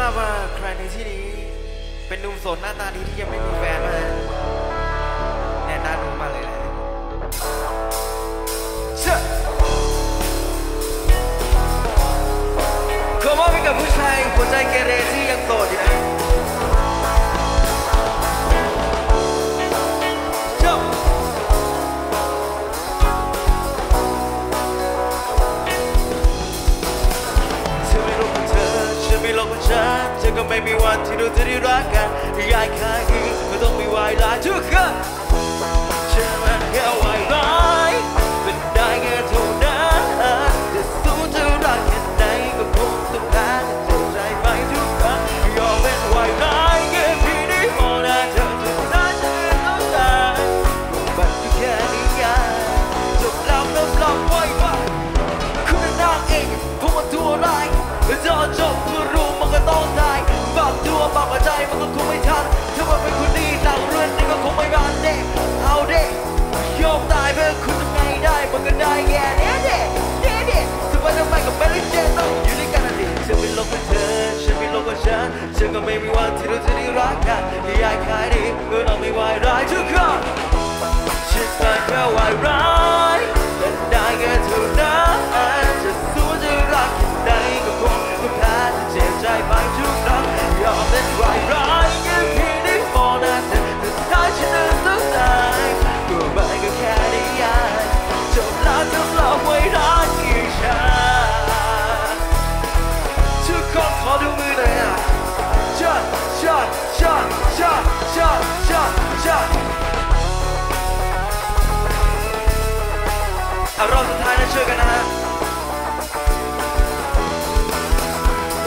ทราบว่าใครในที่นี้ เป็นหนุ่มโสดหน้าตาดีที่ยังไม่มีแฟนมาแน่น่ารู้มากเลยนะเชื่อขอมอบให้กับผู้ชายหัวใจเกเรที่ยังโสดอยู่นะ ไม่มีวันที่เราจะได้รักกันอยากแค่อีกไม่ต้องมีวายร้ายทุกคน ไม่มีวันที่เราจะได้รักกันอยากขายดีเมื่องไม่ไหวร้ายทุก เอารอบสุดท้ายนะช่วยกันนะฮะ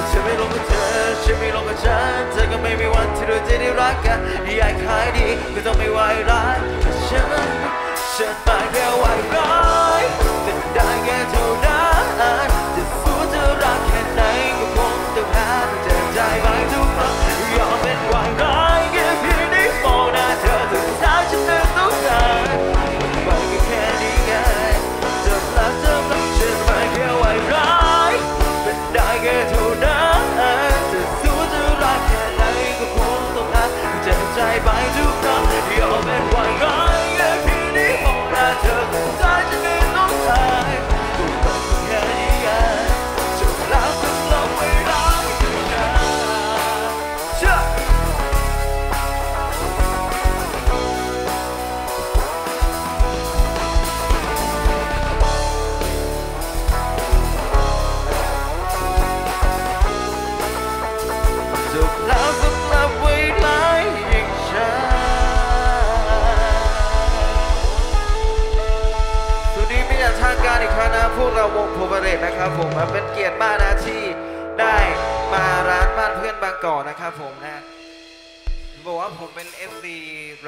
ฉันไม่ลงกับเธอฉันไม่ลงกับฉันเธอก็ไม่มีวันที่เราจะได้รักกันอยากขายดีก็ต้องไม่ไหวร้ายฉันฉันมาแค่ไหวร้าย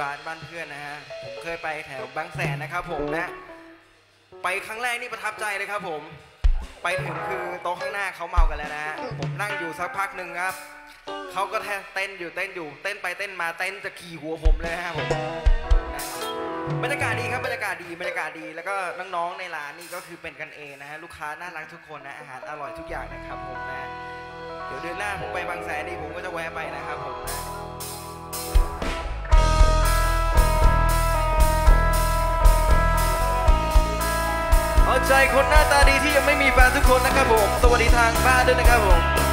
ร้านบ้านเพื่อนนะฮะ ผมเคยไปแถวบางแสนนะครับผมนะ ไปครั้งแรกนี่ประทับใจเลยครับผม ไปถึงคือโต๊ะข้างหน้าเขาเมากันแล้วนะฮะ ผมนั่งอยู่สักพักหนึ่งครับเขาก็เต้นอยู่เต้นอยู่เต้นไปเต้นมาเต้นจะขี่หัวผมเลยนะครับผมบรรยากาศดีครับบรรยากาศดีบรรยากาศดีแล้วก็น้องๆในร้านนี่ก็คือเป็นกันเองนะฮะลูกค้าน่ารักทุกคนนะอาหารอร่อยทุกอย่างนะครับผมนะเดี๋ยวเดือนหน้าผมไปบางแสนนี่ผมก็จะแวะไปนะครับผมนะ ใจคนหน้าตาดีที่ยังไม่มีแฟนทุกคนนะครับผม สวัสดีทางบ้านด้วยนะครับผม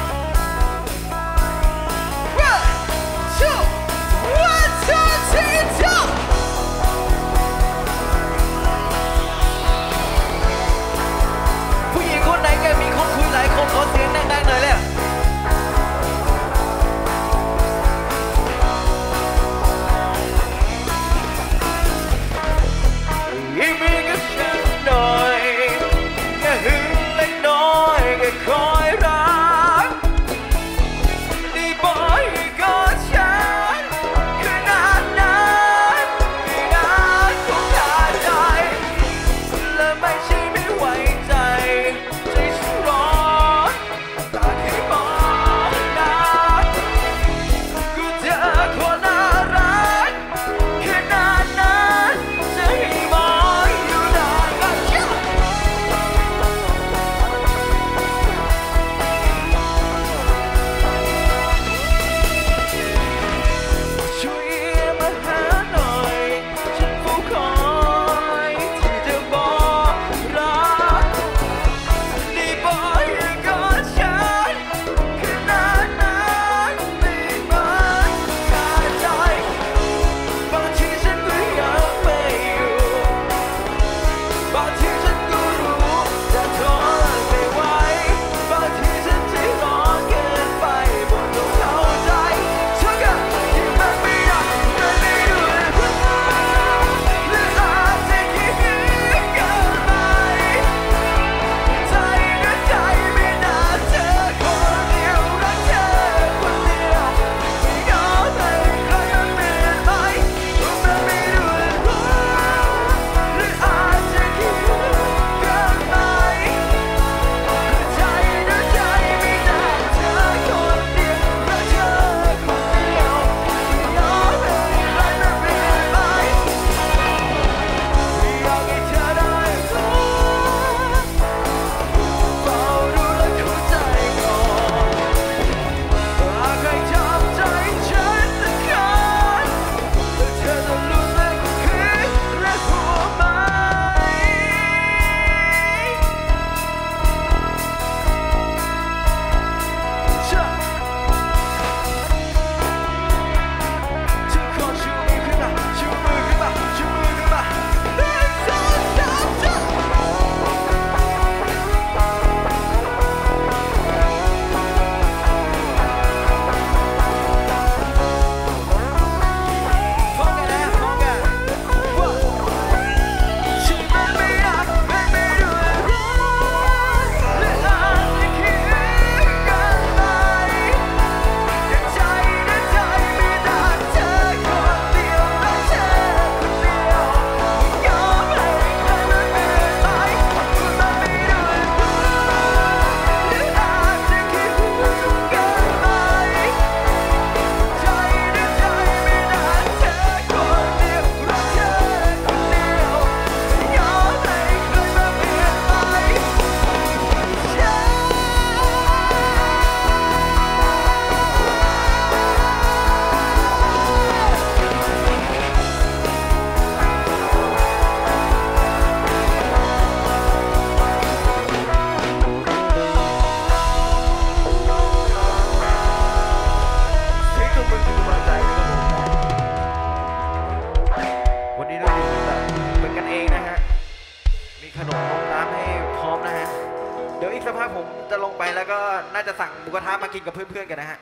จะลงไปแล้วก็น่าจะสั่งหมูกระทะมากินกับเพื่อนๆกันนะฮะ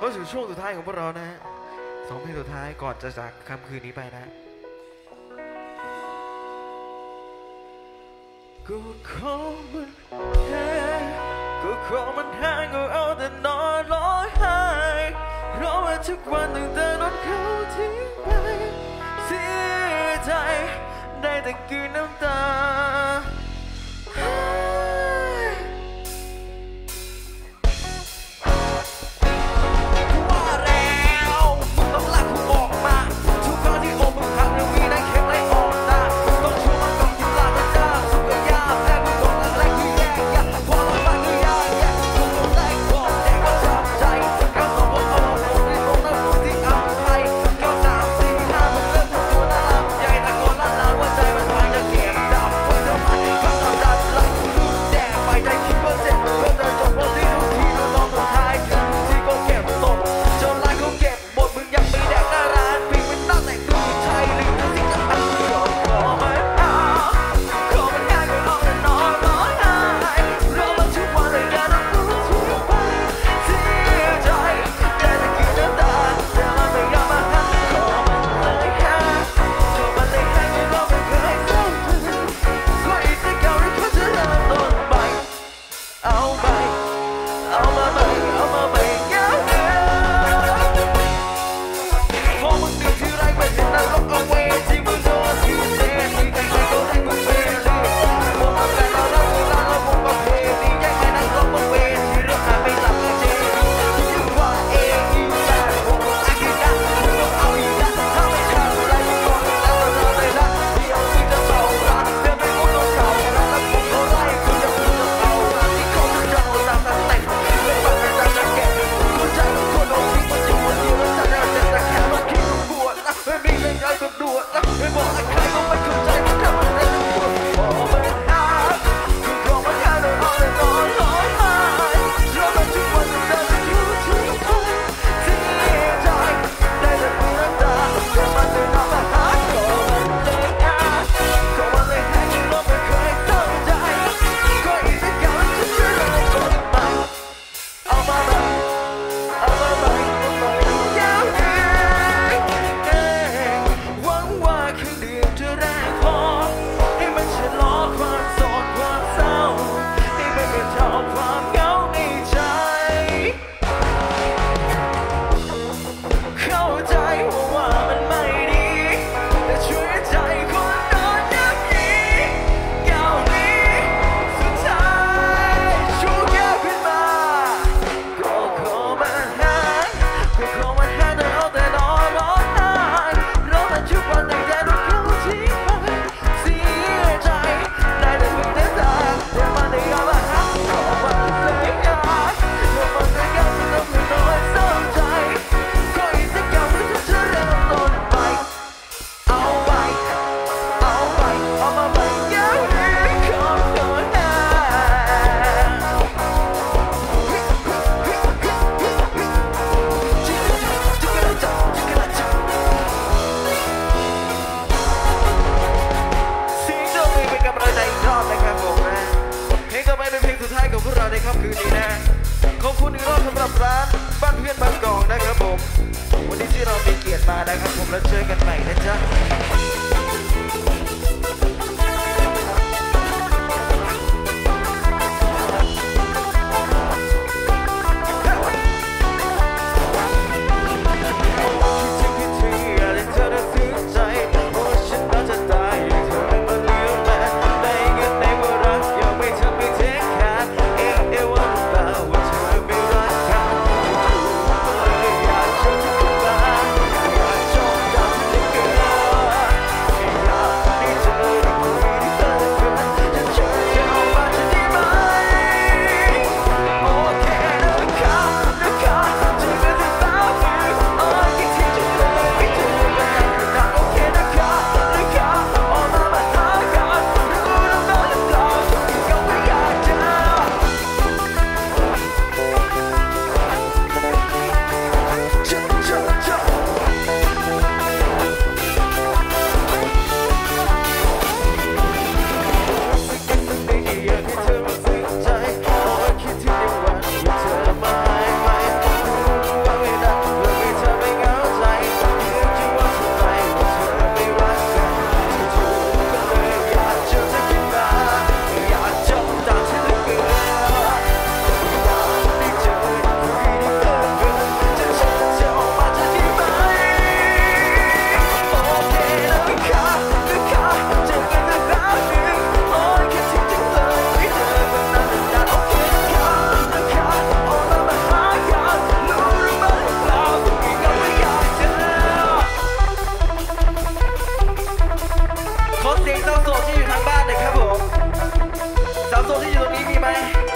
ก็ถึงช่วงสุดท้ายของพวกเรานะฮะสองเพลงสุดท้ายก่อนจะจากค่ำคืนนี้ไปนะก็ขอมันแห้งก็ขอมันแห้งก็เอาแต่นอนร้องไห้เพราะว่าทุกวันตั้งแต่นอนเขาทิ้งไปเสียใจได้แต่กินน้ำตา ราในค่ำคืนนี้นะขอบคุณอีกรอบสำหรับร้านบ้านเพื่อนบางกองนะครับผม วันนี้ที่เรามีเกียรติมานะครับผมแล้วเจอกันใหม่นะจ๊ะ bye.